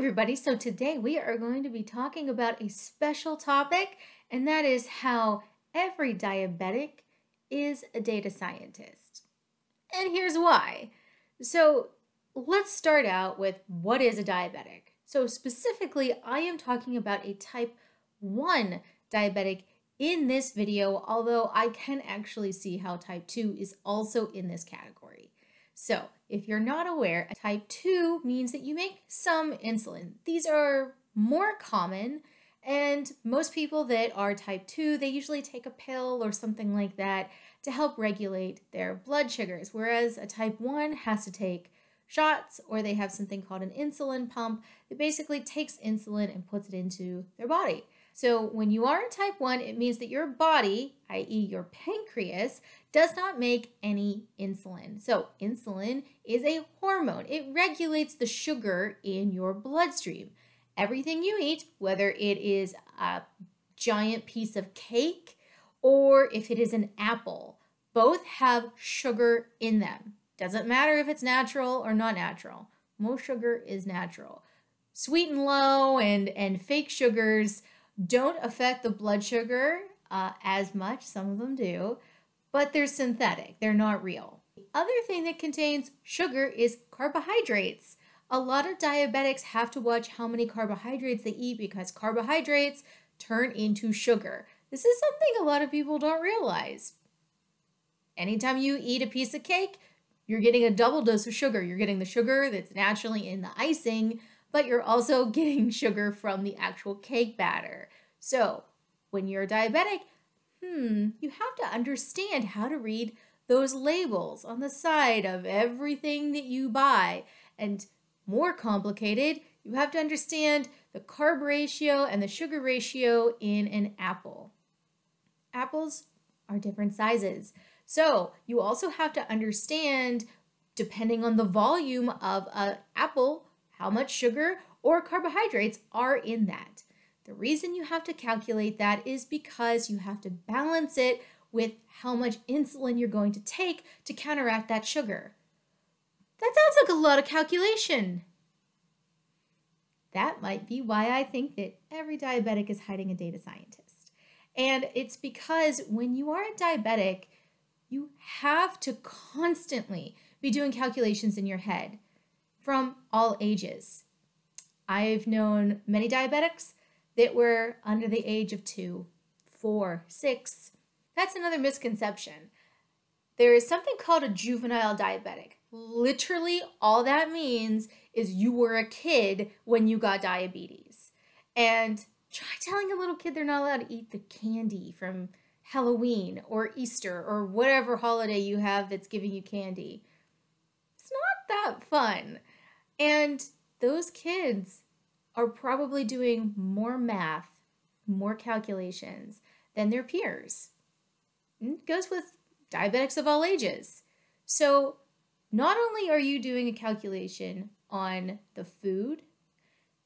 everybody. So today we are going to be talking about a special topic, and that is how every diabetic is a data scientist. And here's why. So let's start out with what is a diabetic. So specifically, I am talking about a type 1 diabetic in this video, although I can actually see how type 2 is also in this category. So if you're not aware, a type 2 means that you make some insulin. These are more common and most people that are type 2, they usually take a pill or something like that to help regulate their blood sugars, whereas a type 1 has to take shots or they have something called an insulin pump that basically takes insulin and puts it into their body. So when you are in type 1, it means that your body, i.e. your pancreas, does not make any insulin. So insulin is a hormone. It regulates the sugar in your bloodstream. Everything you eat, whether it is a giant piece of cake or if it is an apple, both have sugar in them. Doesn't matter if it's natural or not natural. Most sugar is natural. Sweet and low and, and fake sugars don't affect the blood sugar uh, as much. Some of them do, but they're synthetic. They're not real. The other thing that contains sugar is carbohydrates. A lot of diabetics have to watch how many carbohydrates they eat because carbohydrates turn into sugar. This is something a lot of people don't realize. Anytime you eat a piece of cake, you're getting a double dose of sugar. You're getting the sugar that's naturally in the icing, but you're also getting sugar from the actual cake batter. So when you're diabetic, hmm, you have to understand how to read those labels on the side of everything that you buy. And more complicated, you have to understand the carb ratio and the sugar ratio in an apple. Apples are different sizes. So you also have to understand, depending on the volume of an apple, how much sugar or carbohydrates are in that. The reason you have to calculate that is because you have to balance it with how much insulin you're going to take to counteract that sugar. That sounds like a lot of calculation. That might be why I think that every diabetic is hiding a data scientist. And it's because when you are a diabetic, you have to constantly be doing calculations in your head from all ages. I've known many diabetics that were under the age of two, four, six. That's another misconception. There is something called a juvenile diabetic. Literally, all that means is you were a kid when you got diabetes. And try telling a little kid they're not allowed to eat the candy from Halloween or Easter or whatever holiday you have that's giving you candy. It's not that fun. And those kids are probably doing more math, more calculations than their peers. It goes with diabetics of all ages. So not only are you doing a calculation on the food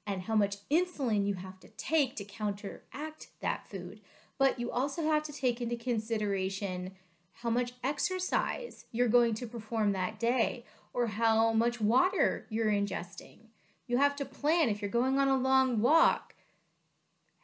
and how much insulin you have to take to counteract that food, but you also have to take into consideration how much exercise you're going to perform that day or how much water you're ingesting. You have to plan if you're going on a long walk.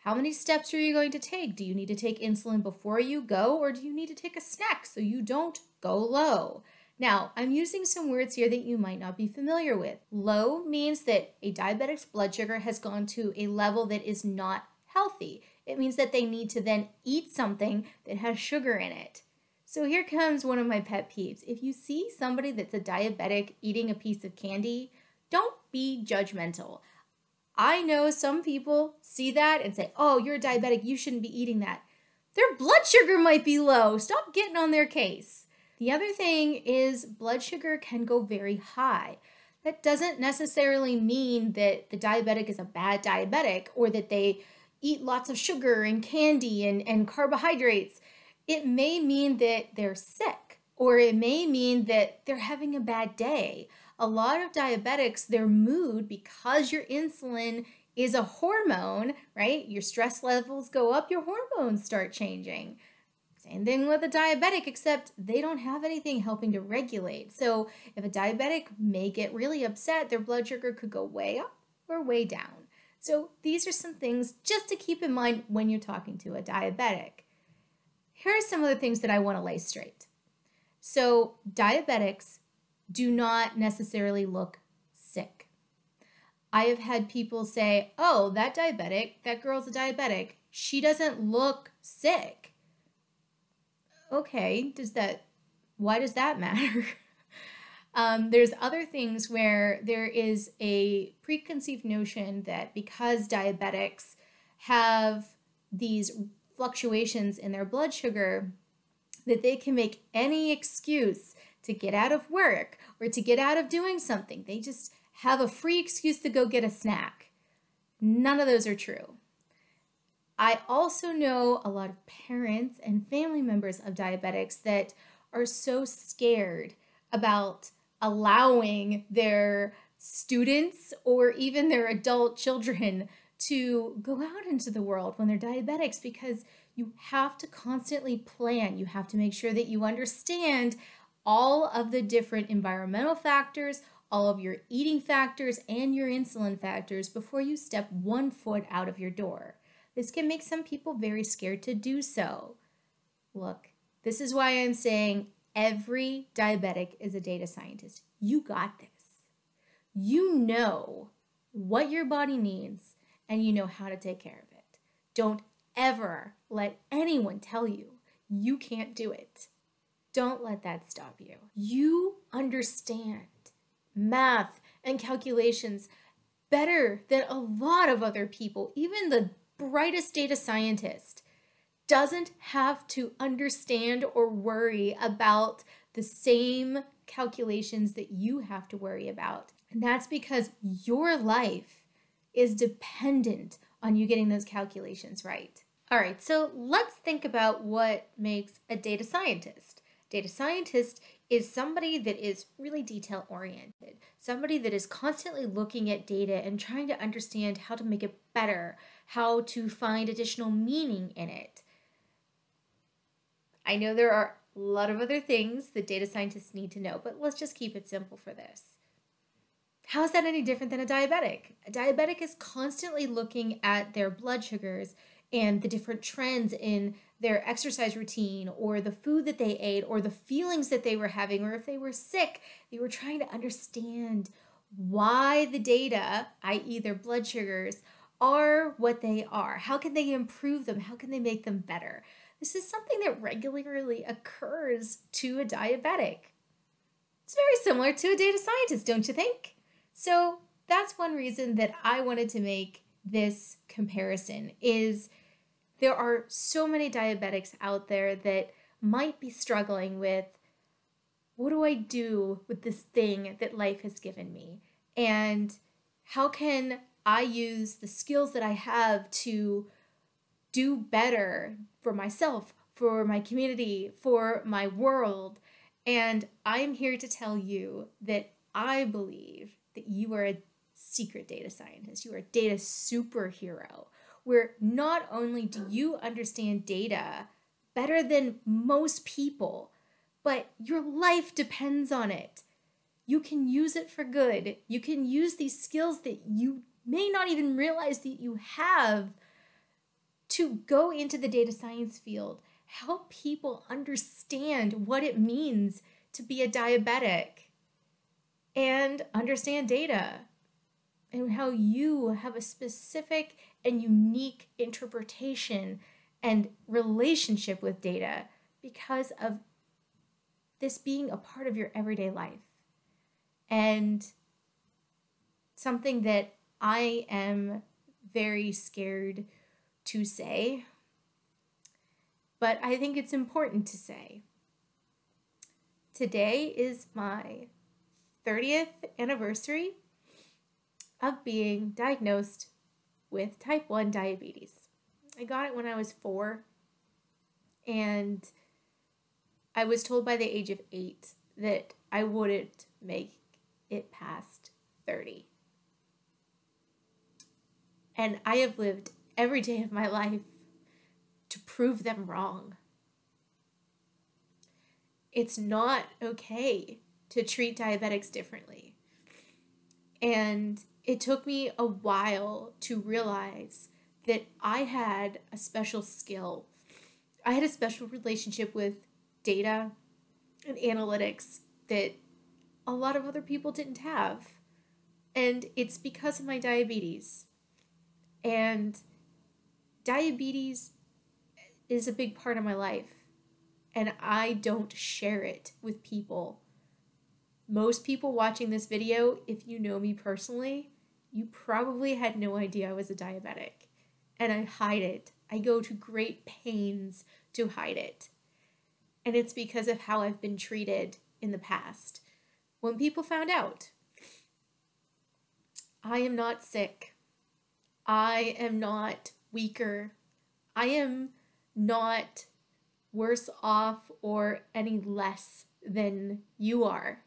How many steps are you going to take? Do you need to take insulin before you go or do you need to take a snack so you don't go low? Now, I'm using some words here that you might not be familiar with. Low means that a diabetic's blood sugar has gone to a level that is not healthy. It means that they need to then eat something that has sugar in it. So here comes one of my pet peeves. If you see somebody that's a diabetic eating a piece of candy, don't be judgmental. I know some people see that and say, oh, you're a diabetic, you shouldn't be eating that. Their blood sugar might be low. Stop getting on their case. The other thing is blood sugar can go very high. That doesn't necessarily mean that the diabetic is a bad diabetic or that they eat lots of sugar and candy and, and carbohydrates. It may mean that they're sick or it may mean that they're having a bad day. A lot of diabetics, their mood, because your insulin is a hormone, right? Your stress levels go up, your hormones start changing. Same thing with a diabetic, except they don't have anything helping to regulate. So if a diabetic may get really upset, their blood sugar could go way up or way down. So these are some things just to keep in mind when you're talking to a diabetic. Here are some of the things that I want to lay straight. So diabetics do not necessarily look sick. I have had people say, oh, that diabetic, that girl's a diabetic. She doesn't look sick. Okay, does that, why does that matter? um, there's other things where there is a preconceived notion that because diabetics have these fluctuations in their blood sugar, that they can make any excuse to get out of work or to get out of doing something. They just have a free excuse to go get a snack. None of those are true. I also know a lot of parents and family members of diabetics that are so scared about allowing their students or even their adult children to go out into the world when they're diabetics because you have to constantly plan. You have to make sure that you understand all of the different environmental factors, all of your eating factors, and your insulin factors before you step one foot out of your door. This can make some people very scared to do so. Look, this is why I'm saying every diabetic is a data scientist. You got this. You know what your body needs and you know how to take care of it. Don't ever let anyone tell you you can't do it. Don't let that stop you. You understand math and calculations better than a lot of other people. Even the brightest data scientist doesn't have to understand or worry about the same calculations that you have to worry about. And that's because your life is dependent on you getting those calculations right. All right, so let's think about what makes a data scientist. Data scientist is somebody that is really detail oriented, somebody that is constantly looking at data and trying to understand how to make it better, how to find additional meaning in it. I know there are a lot of other things that data scientists need to know, but let's just keep it simple for this. How is that any different than a diabetic? A diabetic is constantly looking at their blood sugars and the different trends in their exercise routine or the food that they ate or the feelings that they were having or if they were sick they were trying to understand why the data i.e their blood sugars are what they are. How can they improve them? How can they make them better? This is something that regularly occurs to a diabetic. It's very similar to a data scientist don't you think so that's one reason that i wanted to make this comparison is there are so many diabetics out there that might be struggling with what do I do with this thing that life has given me? And how can I use the skills that I have to do better for myself, for my community, for my world? And I'm here to tell you that I believe that you are a secret data scientist, you are a data superhero where not only do you understand data better than most people, but your life depends on it. You can use it for good. You can use these skills that you may not even realize that you have to go into the data science field, help people understand what it means to be a diabetic and understand data and how you have a specific and unique interpretation and relationship with data because of this being a part of your everyday life. And something that I am very scared to say, but I think it's important to say. Today is my 30th anniversary of being diagnosed with type 1 diabetes. I got it when I was four, and I was told by the age of eight that I wouldn't make it past 30. And I have lived every day of my life to prove them wrong. It's not okay to treat diabetics differently. And it took me a while to realize that I had a special skill. I had a special relationship with data and analytics that a lot of other people didn't have. And it's because of my diabetes. And diabetes is a big part of my life. And I don't share it with people. Most people watching this video, if you know me personally, you probably had no idea I was a diabetic. And I hide it. I go to great pains to hide it. And it's because of how I've been treated in the past. When people found out, I am not sick. I am not weaker. I am not worse off or any less than you are.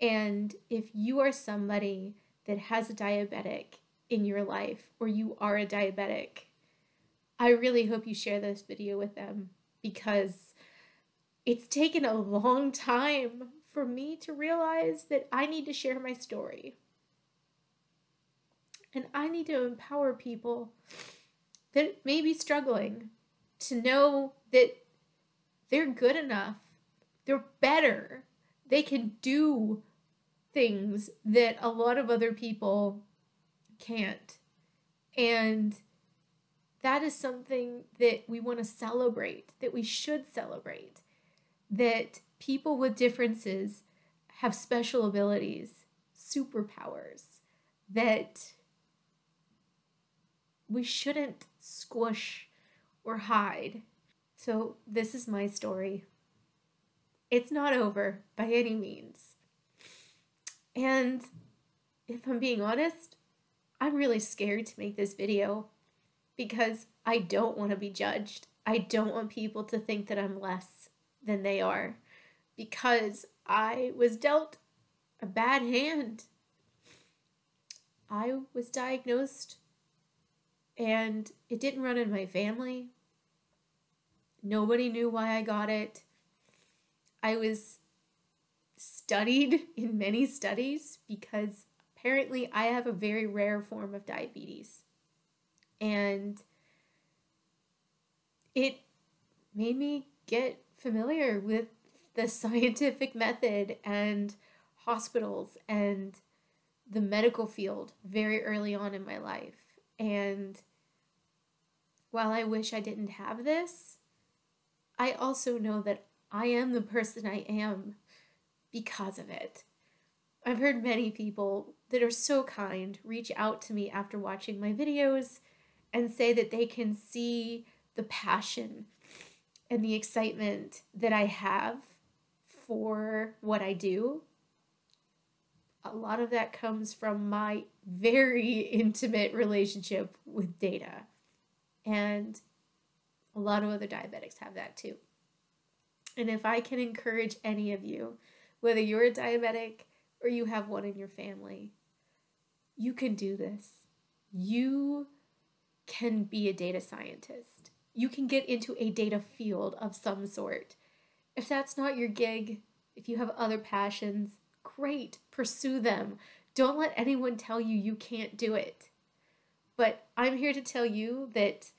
And if you are somebody that has a diabetic in your life or you are a diabetic, I really hope you share this video with them because it's taken a long time for me to realize that I need to share my story. And I need to empower people that may be struggling to know that they're good enough, they're better, they can do things that a lot of other people can't. And that is something that we want to celebrate, that we should celebrate, that people with differences have special abilities, superpowers, that we shouldn't squish or hide. So, this is my story. It's not over by any means. And if I'm being honest, I'm really scared to make this video because I don't want to be judged. I don't want people to think that I'm less than they are because I was dealt a bad hand. I was diagnosed and it didn't run in my family. Nobody knew why I got it. I was studied in many studies because apparently I have a very rare form of diabetes. And it made me get familiar with the scientific method and hospitals and the medical field very early on in my life. And while I wish I didn't have this, I also know that I am the person I am because of it. I've heard many people that are so kind reach out to me after watching my videos and say that they can see the passion and the excitement that I have for what I do. A lot of that comes from my very intimate relationship with data. And a lot of other diabetics have that too. And if I can encourage any of you, whether you're a diabetic or you have one in your family, you can do this. You can be a data scientist. You can get into a data field of some sort. If that's not your gig, if you have other passions, great, pursue them. Don't let anyone tell you you can't do it. But I'm here to tell you that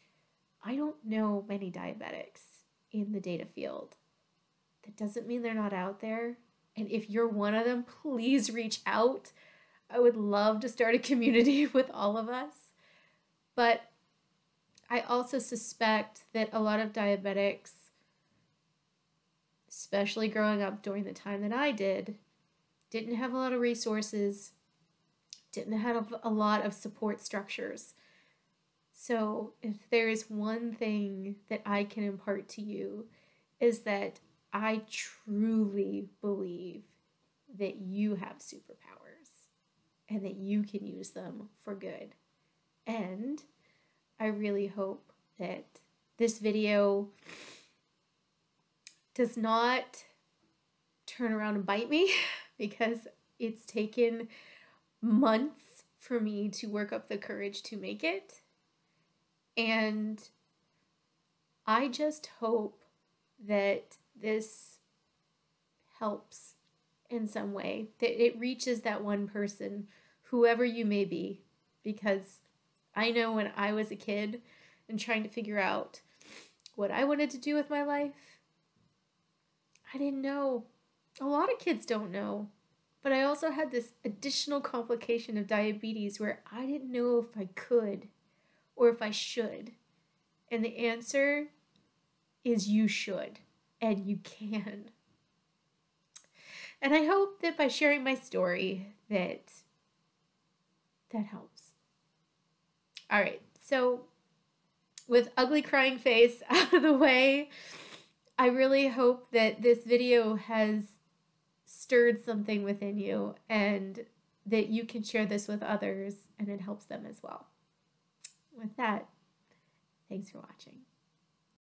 I don't know many diabetics in the data field. That doesn't mean they're not out there. And if you're one of them, please reach out. I would love to start a community with all of us. But I also suspect that a lot of diabetics, especially growing up during the time that I did, didn't have a lot of resources, didn't have a lot of support structures. So, if there is one thing that I can impart to you, is that I truly believe that you have superpowers and that you can use them for good. And I really hope that this video does not turn around and bite me because it's taken months for me to work up the courage to make it. And I just hope that this helps in some way, that it reaches that one person whoever you may be, because I know when I was a kid and trying to figure out what I wanted to do with my life, I didn't know. A lot of kids don't know. But I also had this additional complication of diabetes where I didn't know if I could or if I should. And the answer is you should and you can. And I hope that by sharing my story that that helps. All right. So with ugly crying face out of the way, I really hope that this video has stirred something within you and that you can share this with others and it helps them as well. With that, thanks for watching.